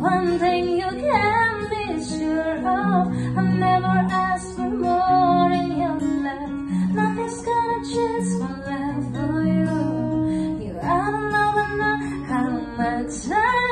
One thing you can be sure of I never ask for more in your life. Nothing's gonna change my life for you. You, I don't know, but how much I